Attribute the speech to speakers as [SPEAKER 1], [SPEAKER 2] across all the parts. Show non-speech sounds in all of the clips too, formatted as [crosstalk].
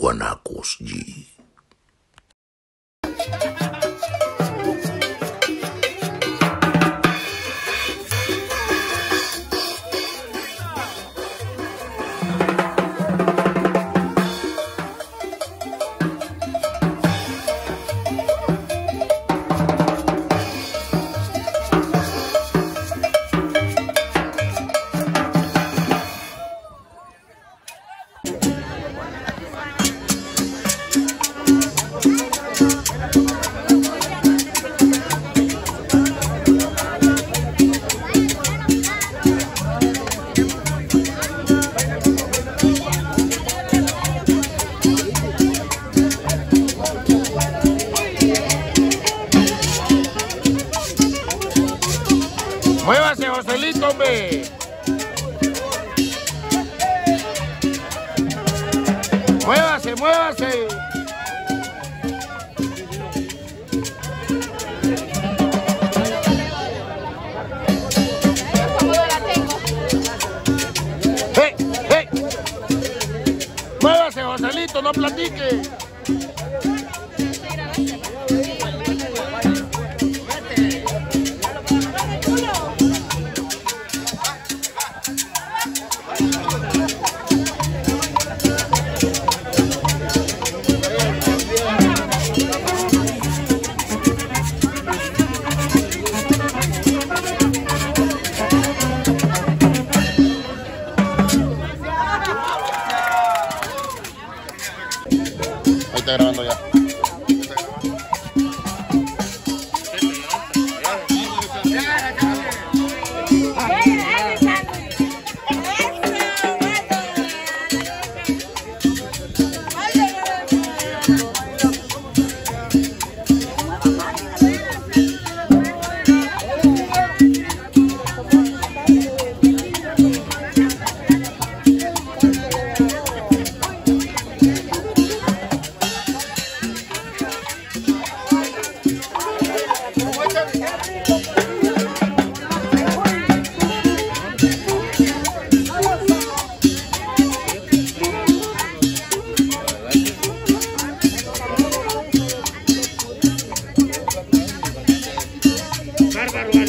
[SPEAKER 1] kulikuwa nako sijui Muévase. ¡Hey, hey! Muévase, Joselito, no platique. Está grabando ya.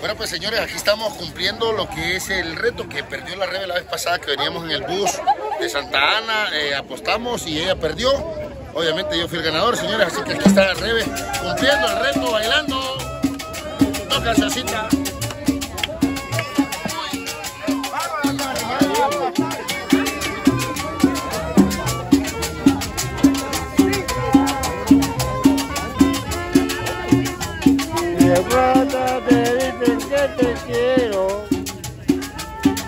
[SPEAKER 2] Bueno,
[SPEAKER 1] pues señores, aquí estamos cumpliendo lo que es el reto que perdió la Rebe la vez pasada que veníamos en el bus de Santa Ana, eh, apostamos y ella perdió. Obviamente yo fui el ganador, señores, así que aquí está la Rebe cumpliendo el reto, bailando. Toca salsita.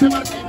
[SPEAKER 1] Muévase, Marquita.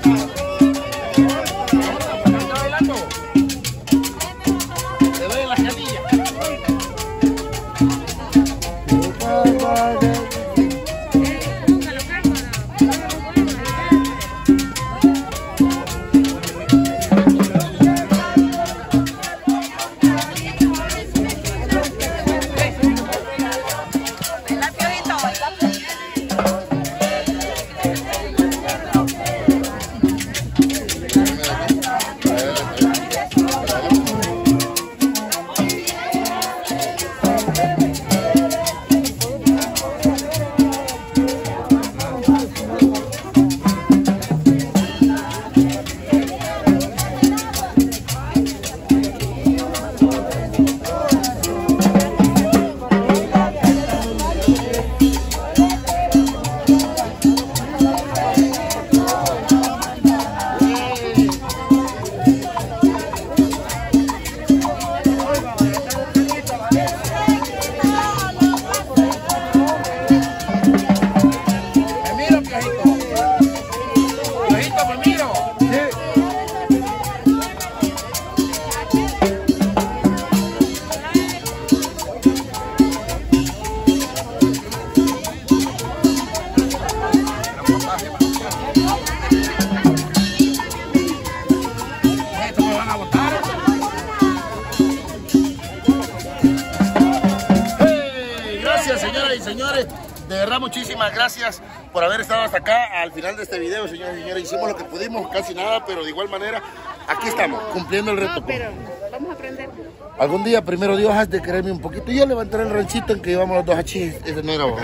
[SPEAKER 1] Señores y señores, de verdad muchísimas gracias por haber estado hasta acá al final de este video, señores y señores. Hicimos lo que pudimos, casi nada, pero de igual manera, aquí estamos, cumpliendo el reto.
[SPEAKER 3] No, pero vamos a aprender.
[SPEAKER 1] Algún día, primero Dios, has de quererme un poquito. Yo levantaré el ranchito en que íbamos los dos de enero.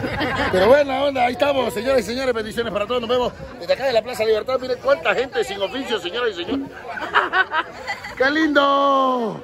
[SPEAKER 1] Pero bueno, onda, ahí estamos, señores y señores. Bendiciones para todos. Nos vemos desde acá de la Plaza Libertad. Miren cuánta gente sin oficio, señoras y señores. [laughs] ¡Qué lindo!